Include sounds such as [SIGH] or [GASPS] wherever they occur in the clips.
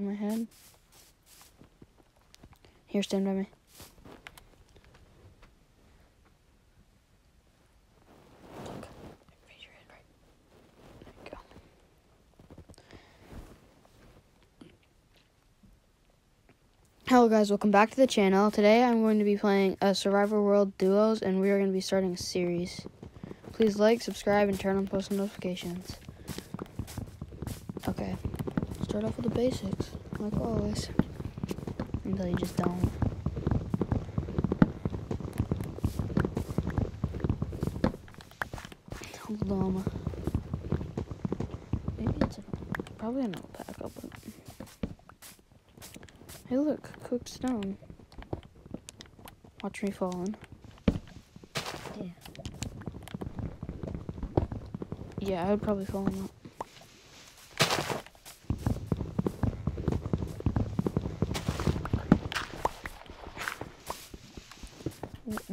in my head. Here, stand by me. Look. Raise your head right. There you go. Hello guys, welcome back to the channel. Today I'm going to be playing a Survivor World Duos and we are going to be starting a series. Please like, subscribe, and turn on post notifications. Okay, start off with the basics, like always. Until you just don't. Llama. Maybe it's a, probably an pack up. Hey, look, cooked stone. Watch me fall in. Yeah. Yeah, I would probably fall in that.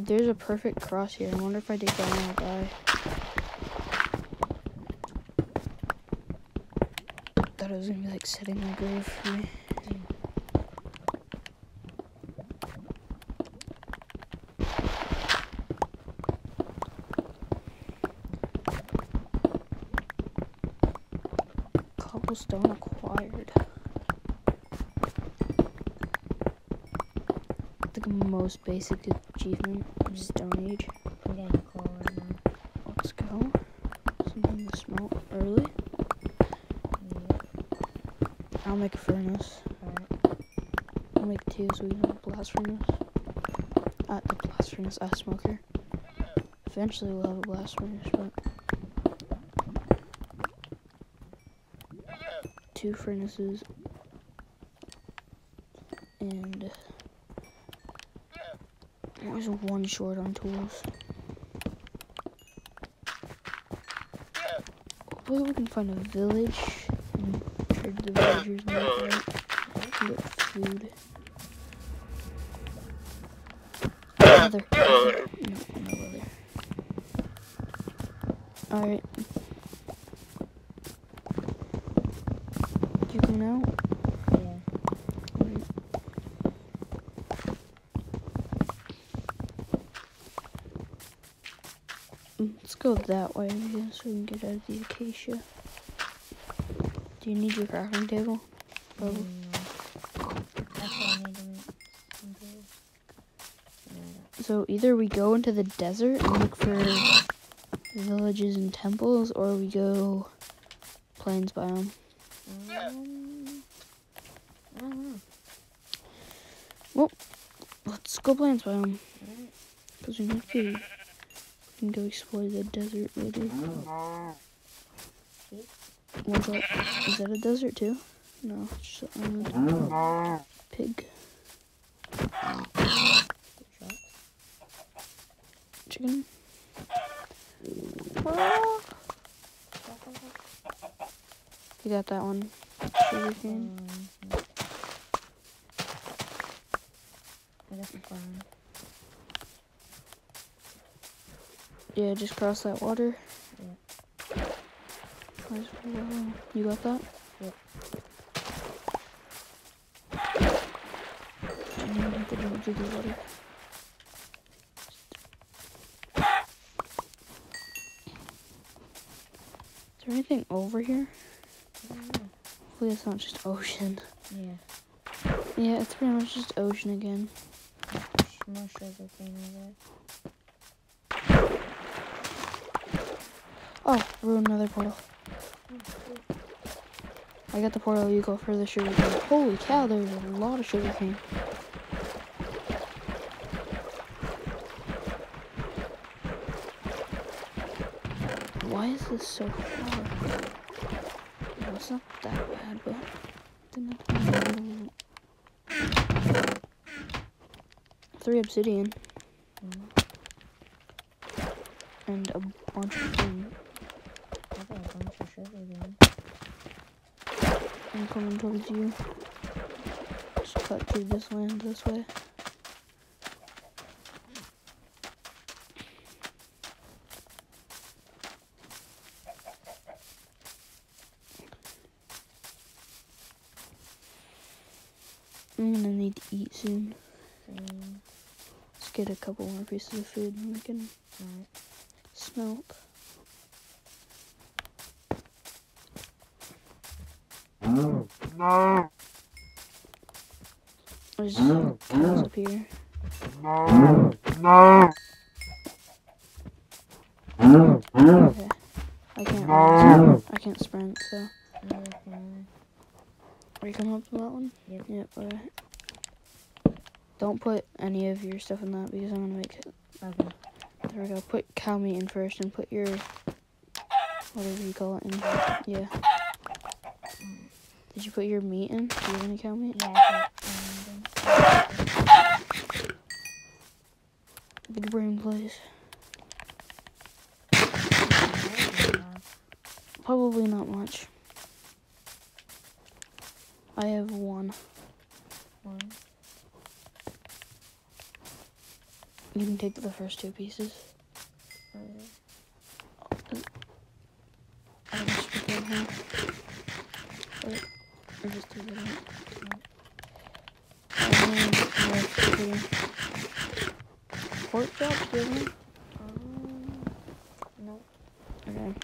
There's a perfect cross here. I wonder if I dig down, I'll die. Thought it was gonna be like setting my grave for me. Basic achievement of Stone Age. I'm getting coal right now. Let's go. Something to smelt early. Yep. I'll make a furnace. Alright. I'll make two so we can have a blast furnace. Uh, the blast furnace, a smoker. Eventually we'll have a blast furnace, but. Two furnaces. And. There's one short on tools. Hopefully we can find a village mm, and trade the villagers and. Get food. Another. No, no other. Alright. You come out? Yeah. Alright. Mm, Let's go that way again so we can get out of the acacia. Do you need your crafting table? Bubba? Mm, That's what I need to make some tools. Yeah. So either we go into the desert and look for villages and temples, or we go plains biome. Um, I don't know. Let's go plains biome because we might be. Can go explore the desert later. What's mm-hmm. that? Is that a desert too? No, it's just an island. Mm-hmm. Pig. Chicken. Ah. You got that one. Um, I got some farm. Yeah, just cross that water. Yeah. Where's the water? You got that? Yep. I need to have to jump through the water. Is there anything over here? I. Hopefully it's not just ocean. Yeah. Yeah, it's pretty much just ocean again. Sh- More sugar cane over Oh, ruined another portal. I got the portal, you go for the sugar cane. Holy cow, there's a lot of sugar cane. Why is this so far? Well, it's not that bad, but three obsidian Mm. and a bunch of food. I got a bunch of sugar cane. I'm coming towards you. Just cut through this land this way. I'm gonna need to eat soon. Same. Let's get a couple more pieces of food and we can Alright. smelt. There's mm, cows mm. up here. No. No. Okay. I can't run, so I can't sprint, so. Neither can Are you coming up to that one? Yep. Yep, okay. Don't put any of your stuff in that because I'm gonna make it. Okay. There we go. Put cow meat in first and put your. Whatever you call it in. Yeah. Did you put your meat in? Do you want to cow me? Yeah, Big brain, please. Probably not much. I have one. one. You can take the first two pieces. Okay. Just put them here. Or, or just take it out. And then the rest here. Pork chops, do? Um, no. Okay.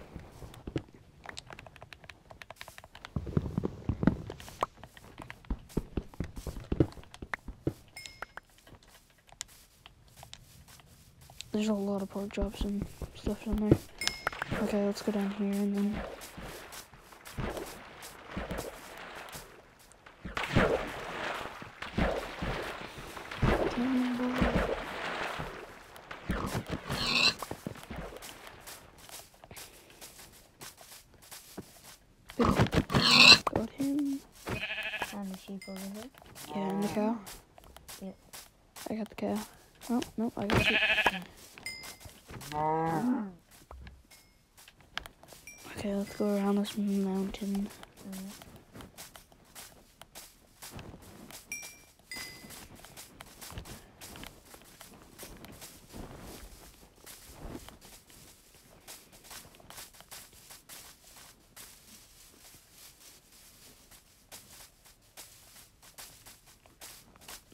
There's a lot of pork chops and stuff in there. Okay, let's go down here and then. Got him. And the sheep over here. Yeah, and the cow. Yep. I got the cow. Oh, no, I got the sheep. Okay, let's go around this mountain.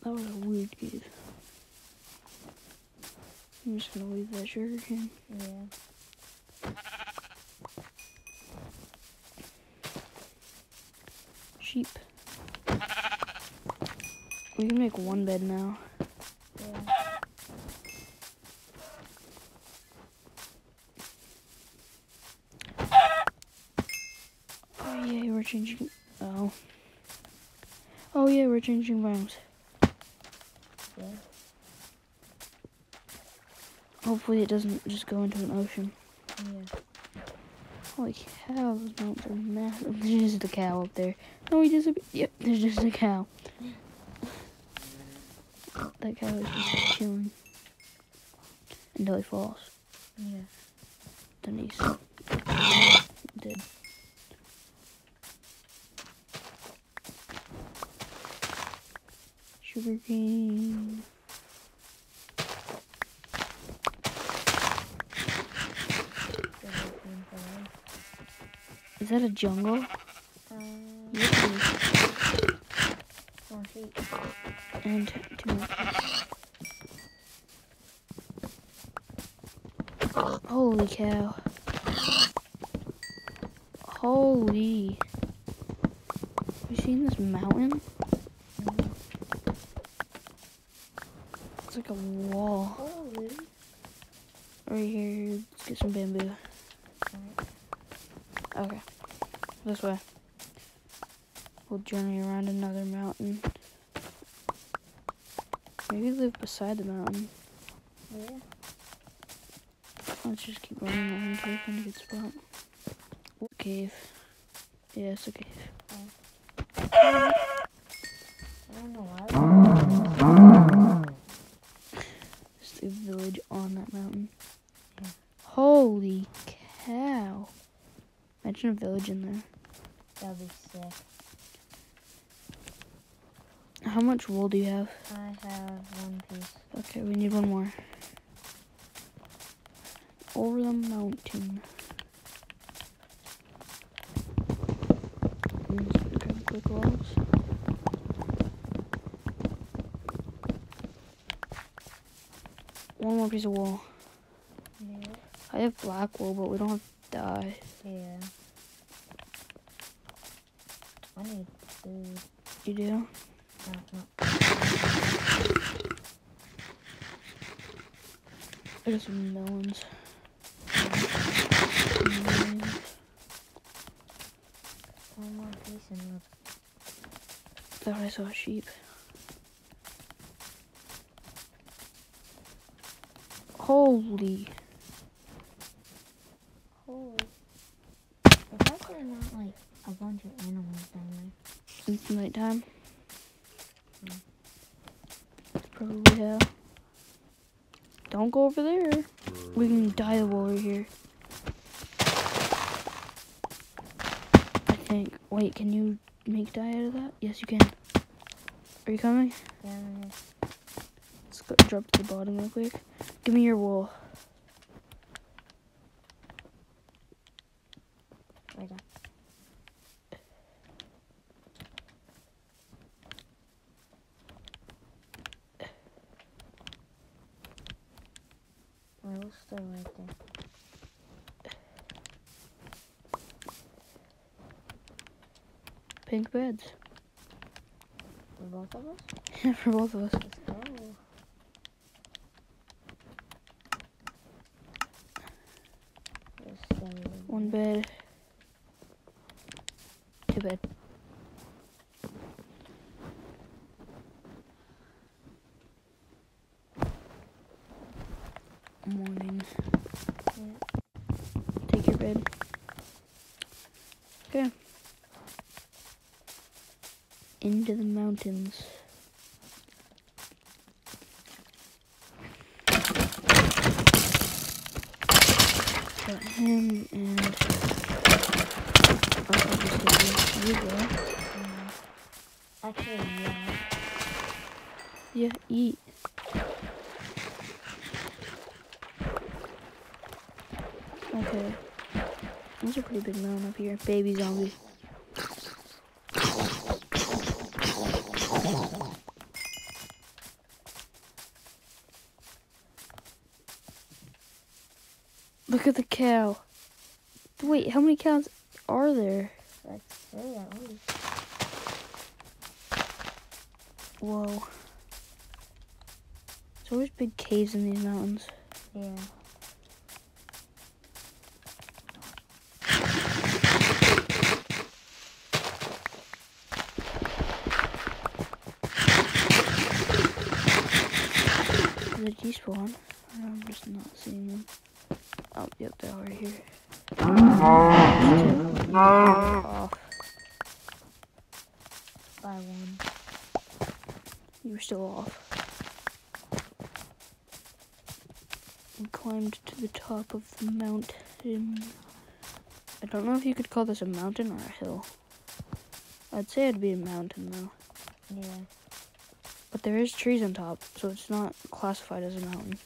Alright. I'm just gonna leave that sugar cane. Yeah. Sheep. We can make one bed now. Yeah. Oh yeah, we're changing. Oh. Oh yeah, we're changing biomes. Yeah. Hopefully it doesn't just go into an ocean. Yeah. Holy cow, those mountains are massive. There's just a cow up there. No, he disappeared. Yep, there's just a cow. [LAUGHS] That cow is just chilling until he falls. Yeah. Then he's dead. Sugar cane. Good looking for Is that a jungle? Um, Yes, it is. And two more. Holy cow. Holy. You seen this mountain? Mhm. It's like a wall. Holy. Right here, let's get some bamboo. Alright. Okay. This way. We'll journey around another mountain. Maybe live beside the mountain. Yeah. Let's just keep running around until we find a good spot. Cave. Yeah, it's a cave. I don't know why. The village on that mountain. Yeah. Holy cow. Imagine a village in there. That'll be sick. How much wool do you have? I have one piece. Okay, we need one more. Over the mountain. Grab quick logs. One more piece of wool. Yeah. I have black wool, but we don't have dye. Yeah. I need food. You do? Uh-huh. I got some melons. One more piece and Thought I saw a sheep. Holy. Holy. If I could not like a bunch of animals. It's nighttime. Hmm. Probably have. Don't go over there. We can die over here. I think. Wait, can you make dye out of that? Yes, you can. Are you coming? There. Let's go drop to the bottom real quick. Give me your wool. Right there. I will stay right there. Pink beds. For both of us? Yeah, [LAUGHS] for both of us. Let's go. Stay right One bed. Two bed. Morning. Yeah. Take your bed. Okay. Into the mountains. Got him and I'll just give you. Mm. Actually, yeah. Yeah, eat. Okay. There's a pretty big mountain up here. Baby zombie. Look at the cow. Wait, how many cows are there? Whoa. There's always big caves in these mountains. Yeah. Did they despawn? Or I'm just not seeing them. Oh, yep, they're right here. Off. By one. You were still off. We climbed to the top of the mountain. I don't know if you could call this a mountain or a hill. I'd say it'd be a mountain though. Yeah. But there is trees on top, so it's not classified as a mountain.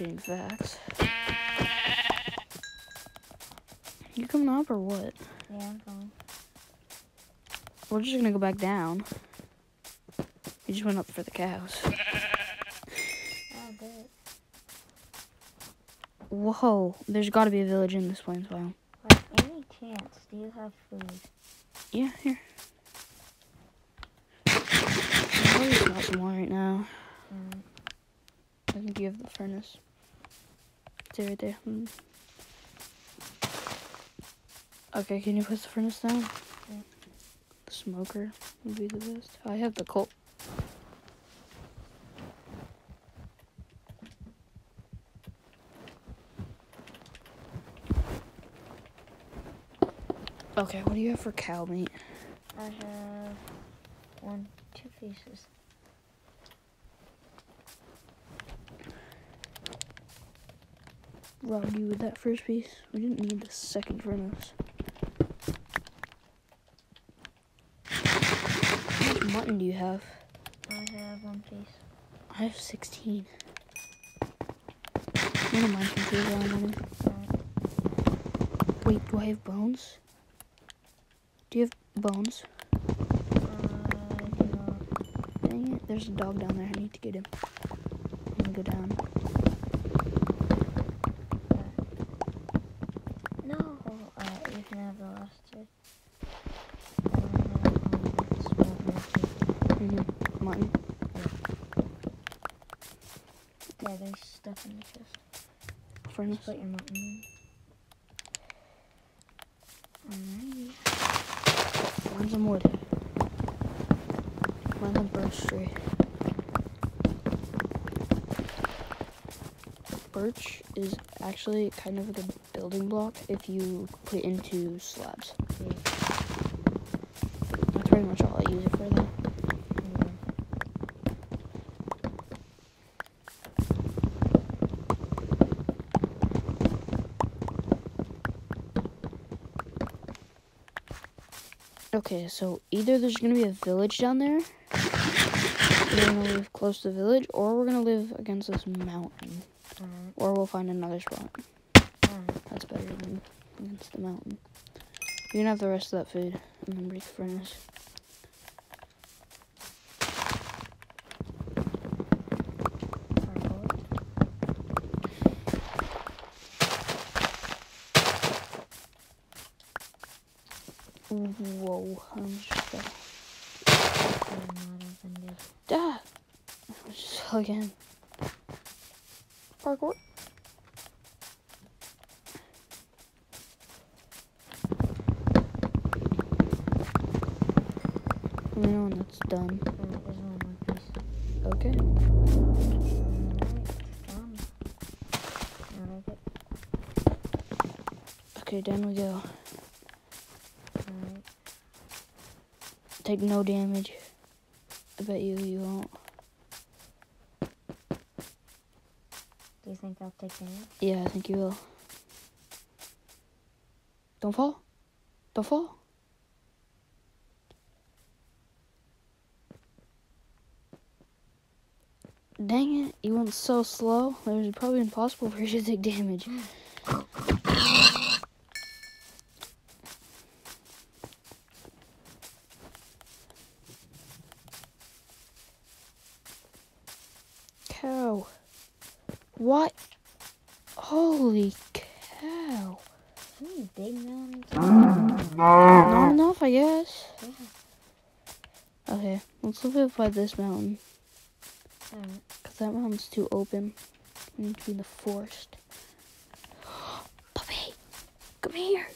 Or I'm just stating facts. You coming up or what? Yeah, I'm going. We're just gonna go back down. We just went up for the cows. Oh, good. Whoa, there's gotta be a village in this plains biome. By any chance, do you have food? Yeah, here. I'm probably smell some more right now. Mm. I think you have the furnace. It's right there. Mm. Okay, can you put the furnace down? The smoker would be the best. I have the coal. Okay, what do you have for cow meat? I have one, two pieces. Robbed you with that first piece. We didn't need the second furnace. How much mutton do you have? I have one piece. I have 16. You I'm mine some trees while I'm running. Wait, do I have bones? Do you have bones? Uh. Dang it, there's a dog down there. I need to get him. I'm gonna go down. No. Alright, you can have the last two. I don't have um, swamp monkey. Mm-hmm. Mutton. Yeah, there's stuff in the chest. Furnace. Just put your mutton in. Alrighty. Find some wood. Find some birch tree. Birch is actually kind of a good building block if you put it into slabs. Yeah. That's pretty much all I use it for though. yeah. Okay, so either there's gonna be a village down there, we're gonna live close to the village, or we're gonna live against this mountain, Alright. or we'll find another spot. Alright. That's better than against the mountain. You can have the rest of that food and then break the furnace. Alright. Whoa, I'm just uh, I'm not offended. ah, I just fell again. Parkour. Know when that's done. Alright, there's one more piece. Okay. Alright, done. I like it. Okay, down we go. Alright. Take no damage. I bet you you won't. Do you think I'll take damage? Yeah, I think you will. Don't fall. Don't fall. Dang it, you went so slow. It was probably impossible for you to take damage. [LAUGHS] Cow. What? Holy cow. Any big mountains? Not enough, I guess. Yeah. Okay, let's live by this mountain. Because that mountain's too open. We need to be in the forest. [GASPS] Puppy! Come here!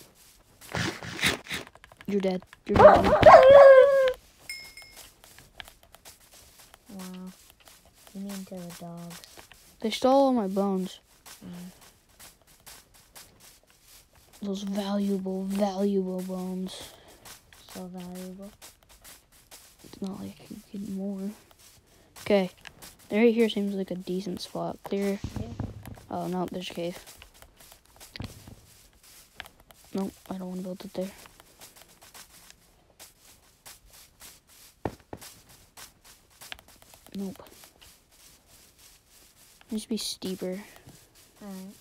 You're dead. You're dead. [LAUGHS] To the dogs. They stole all my bones. Mm. Those valuable, valuable bones. So valuable. It's not like I can get more. Okay. Right here seems like a decent spot. Clear. Yeah. Oh, no, there's a cave. Nope, I don't want to build it there. Nope. To be steeper. Alright.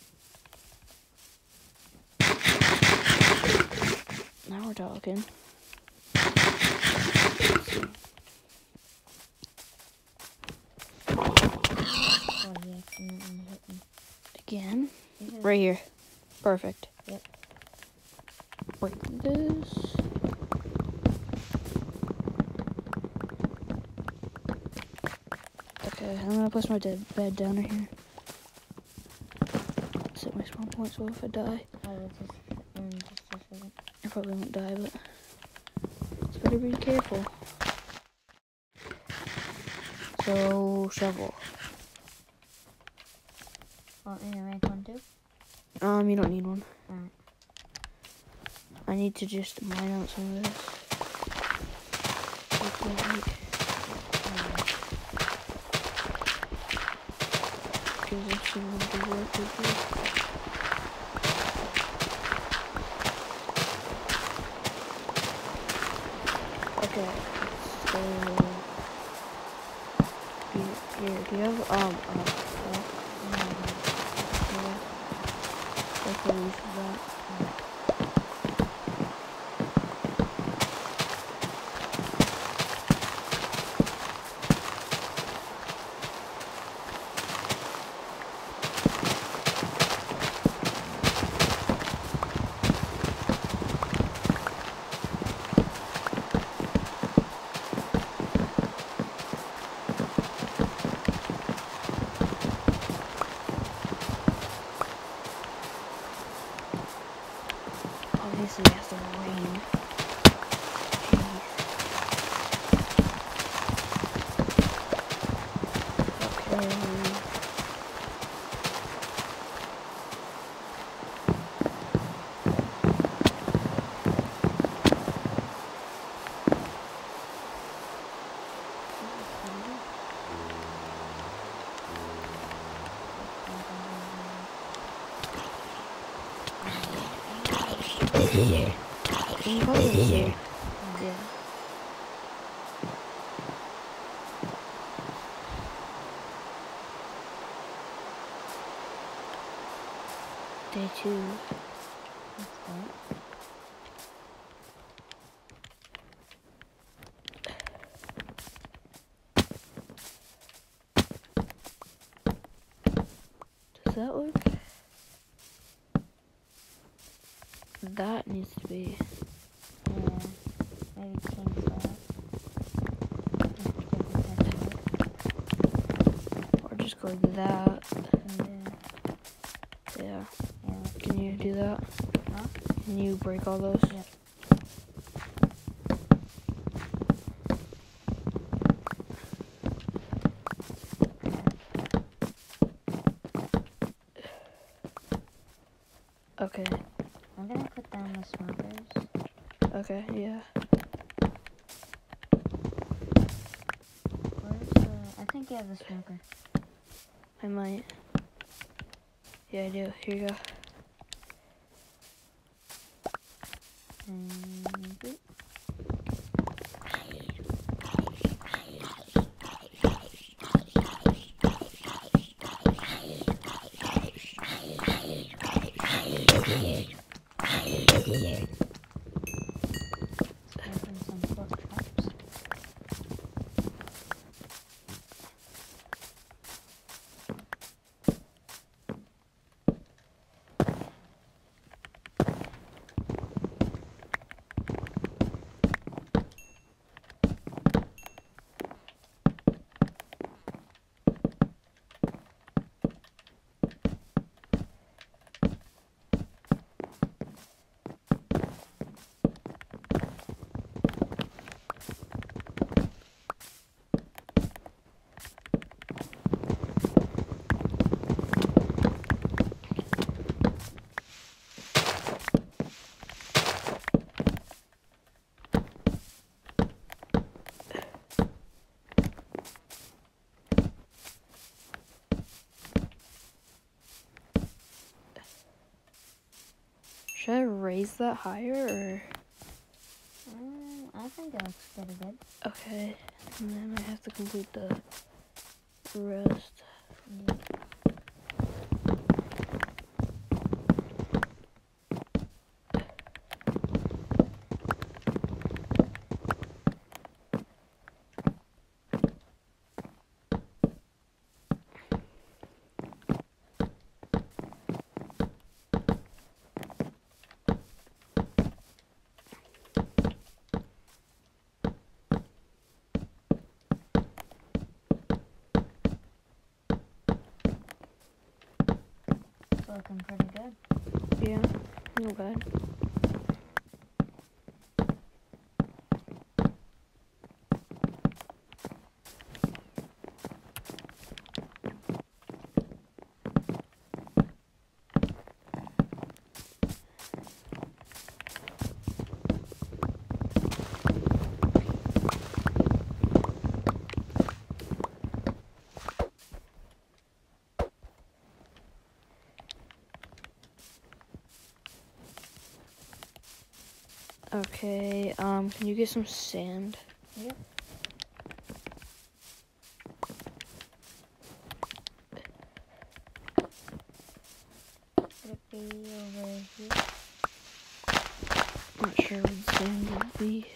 Now we're talking. Oh, he accidentally hit me. Again. Yeah. Right here. Perfect. Yep. Break this. Okay, I'm gonna place my dead bed down here. Set my spawn point so if I die, I just just. I probably won't die, but it's better be careful. So shovel. Oh, in the rank one too? Um, you don't need one. Alright. I need to just mine out some of this. Do. Okay, so here, do you have um, um uh, No, yeah. releases that. Obviously, it has to rain. Jeez. Okay. Can you go to the zoo? Yeah. Day two. What's that? Does that look? That needs to be. Yeah. Maybe change that. Make a different texture. Or just go like that. And, Yeah. uh, yeah. Can you do that? Huh? Can you break all those? Yep. Okay. I'm gonna put down the smokers. Okay. Yeah. Where's the? I think you have the smoker. I might. Yeah, I do. Here you go. And boop. Open some pork chops. Should I raise that higher or? Mm, I think it looks pretty good. Okay. And then I have to complete the rest. Yeah. Looking pretty good. Yeah. Not bad. Okay. Um. Can you get some sand? Yep. Could it be over here. Not sure what sand would be.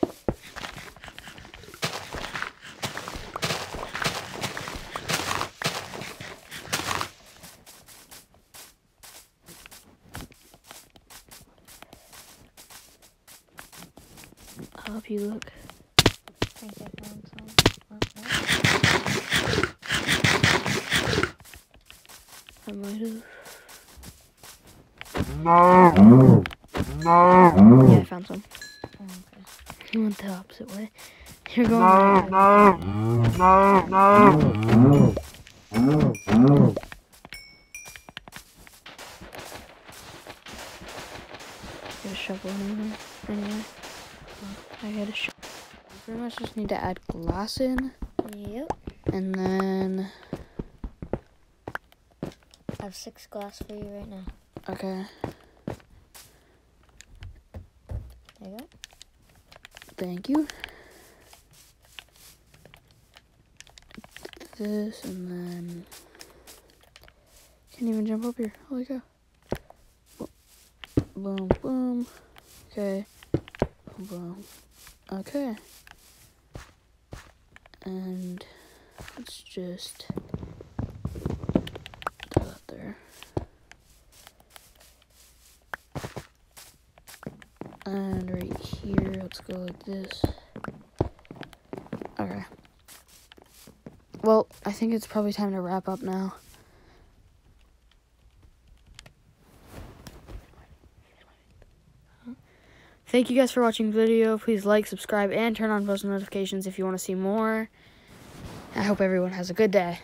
Help you look. I think I found some. I might have. No. No. Yeah, I found some. Oh, okay. You went the opposite way. You're going. No. No. No. No. Get a shovel. Anyway. I got a shovel. Just need to add glass in, Yep. and then I have six glass for you right now. okay. There you go. Thank you. This and then can't even jump up here. Holy cow! Bo- Boom, boom. Okay. Boom, boom. Okay. And let's just throw that there. And right here, let's go like this. Okay. Well, I think it's probably time to wrap up now. Thank you guys for watching the video. Please like, subscribe, and turn on post notifications if you want to see more. I hope everyone has a good day.